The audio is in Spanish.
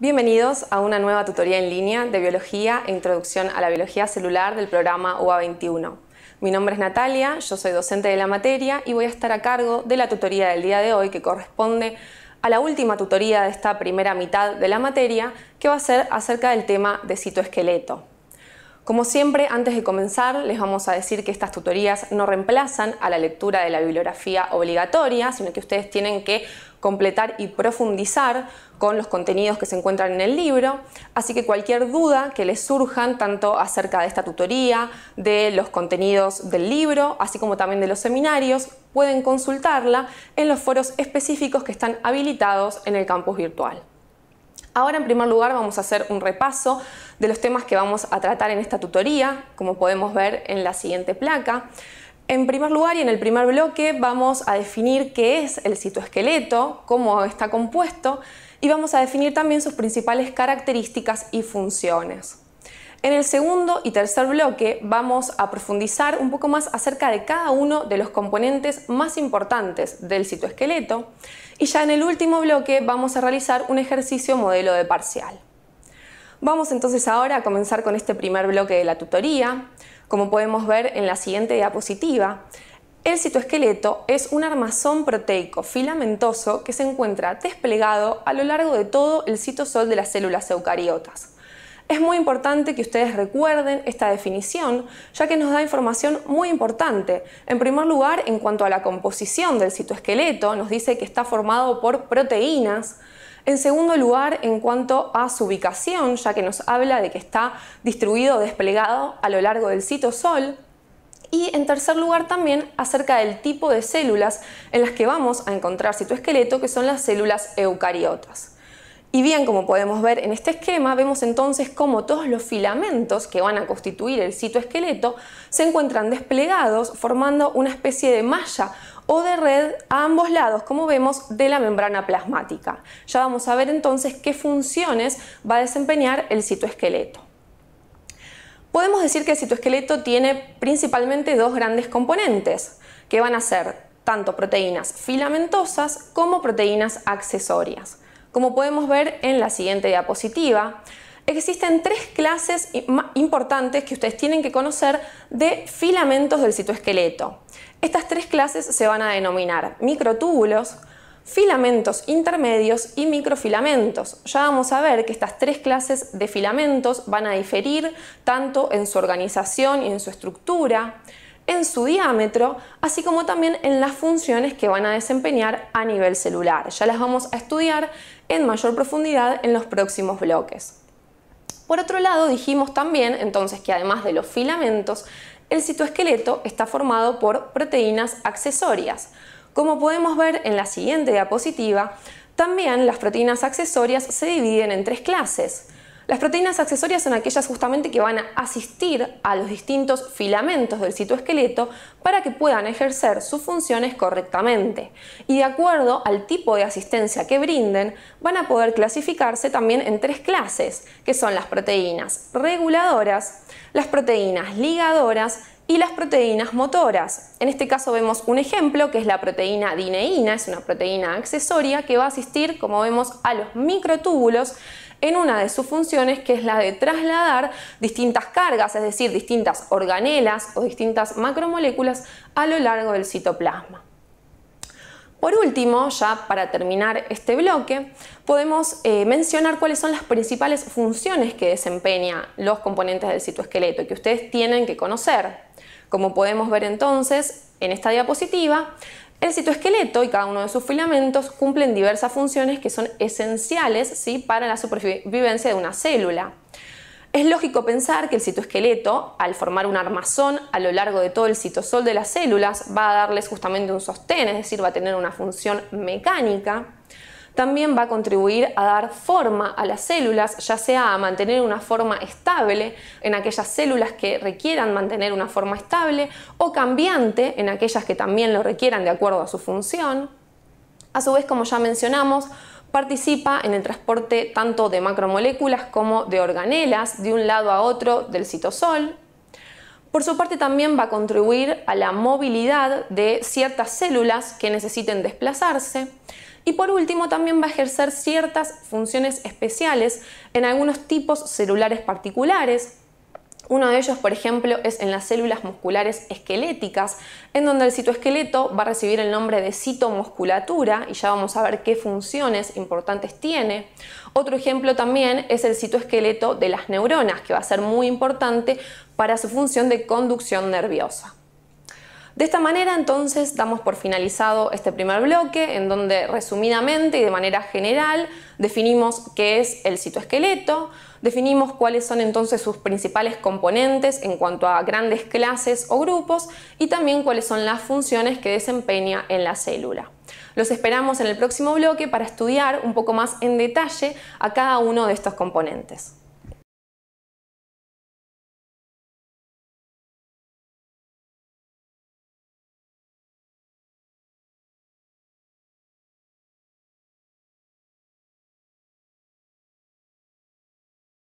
Bienvenidos a una nueva tutoría en línea de Biología e Introducción a la Biología Celular del programa UA21. Mi nombre es Natalia, yo soy docente de la materia y voy a estar a cargo de la tutoría del día de hoy que corresponde a la última tutoría de esta primera mitad de la materia que va a ser acerca del tema de citoesqueleto. Como siempre, antes de comenzar, les vamos a decir que estas tutorías no reemplazan a la lectura de la bibliografía obligatoria, sino que ustedes tienen que completar y profundizar con los contenidos que se encuentran en el libro, así que cualquier duda que les surjan tanto acerca de esta tutoría, de los contenidos del libro, así como también de los seminarios, pueden consultarla en los foros específicos que están habilitados en el campus virtual. Ahora en primer lugar vamos a hacer un repaso de los temas que vamos a tratar en esta tutoría, como podemos ver en la siguiente placa. En primer lugar y en el primer bloque vamos a definir qué es el citoesqueleto, cómo está compuesto y vamos a definir también sus principales características y funciones. En el segundo y tercer bloque vamos a profundizar un poco más acerca de cada uno de los componentes más importantes del citoesqueleto y ya en el último bloque vamos a realizar un ejercicio modelo de parcial. Vamos entonces ahora a comenzar con este primer bloque de la tutoría. Como podemos ver en la siguiente diapositiva, el citoesqueleto es un armazón proteico filamentoso que se encuentra desplegado a lo largo de todo el citosol de las células eucariotas. Es muy importante que ustedes recuerden esta definición, ya que nos da información muy importante. En primer lugar, en cuanto a la composición del citoesqueleto, nos dice que está formado por proteínas. En segundo lugar, en cuanto a su ubicación, ya que nos habla de que está distribuido, desplegado a lo largo del citosol. Y en tercer lugar también acerca del tipo de células en las que vamos a encontrar citoesqueleto, que son las células eucariotas. Y bien, como podemos ver en este esquema, vemos entonces cómo todos los filamentos que van a constituir el citoesqueleto se encuentran desplegados formando una especie de malla o de red a ambos lados, como vemos, de la membrana plasmática. Ya vamos a ver entonces qué funciones va a desempeñar el citoesqueleto. Podemos decir que el citoesqueleto tiene principalmente dos grandes componentes, que van a ser tanto proteínas filamentosas como proteínas accesorias. Como podemos ver en la siguiente diapositiva, existen tres clases importantes que ustedes tienen que conocer de filamentos del citoesqueleto. Estas tres clases se van a denominar microtúbulos, filamentos intermedios y microfilamentos. Ya vamos a ver que estas tres clases de filamentos van a diferir tanto en su organización y en su estructura, en su diámetro, así como también en las funciones que van a desempeñar a nivel celular. Ya las vamos a estudiar en mayor profundidad en los próximos bloques. Por otro lado, dijimos también entonces que además de los filamentos, el citoesqueleto está formado por proteínas accesorias. Como podemos ver en la siguiente diapositiva, también las proteínas accesorias se dividen en tres clases. Las proteínas accesorias son aquellas justamente que van a asistir a los distintos filamentos del citoesqueleto para que puedan ejercer sus funciones correctamente. Y de acuerdo al tipo de asistencia que brinden, van a poder clasificarse también en tres clases, que son las proteínas reguladoras, las proteínas ligadoras y las proteínas motoras. En este caso vemos un ejemplo que es la proteína dineína, es una proteína accesoria que va a asistir, como vemos, a los microtúbulos en una de sus funciones que es la de trasladar distintas cargas, es decir, distintas organelas o distintas macromoléculas a lo largo del citoplasma. Por último, ya para terminar este bloque, podemos eh, mencionar cuáles son las principales funciones que desempeñan los componentes del citoesqueleto que ustedes tienen que conocer. Como podemos ver entonces en esta diapositiva, el citoesqueleto y cada uno de sus filamentos cumplen diversas funciones que son esenciales ¿sí? para la supervivencia de una célula. Es lógico pensar que el citoesqueleto, al formar un armazón a lo largo de todo el citosol de las células, va a darles justamente un sostén, es decir, va a tener una función mecánica también va a contribuir a dar forma a las células, ya sea a mantener una forma estable en aquellas células que requieran mantener una forma estable o cambiante en aquellas que también lo requieran de acuerdo a su función. A su vez, como ya mencionamos, participa en el transporte tanto de macromoléculas como de organelas de un lado a otro del citosol. Por su parte también va a contribuir a la movilidad de ciertas células que necesiten desplazarse Y por último, también va a ejercer ciertas funciones especiales en algunos tipos celulares particulares, uno de ellos, por ejemplo, es en las células musculares esqueléticas, en donde el citoesqueleto va a recibir el nombre de citomusculatura y ya vamos a ver qué funciones importantes tiene. Otro ejemplo también es el citoesqueleto de las neuronas, que va a ser muy importante para su función de conducción nerviosa. De esta manera entonces damos por finalizado este primer bloque en donde resumidamente y de manera general definimos qué es el citoesqueleto, definimos cuáles son entonces sus principales componentes en cuanto a grandes clases o grupos y también cuáles son las funciones que desempeña en la célula. Los esperamos en el próximo bloque para estudiar un poco más en detalle a cada uno de estos componentes.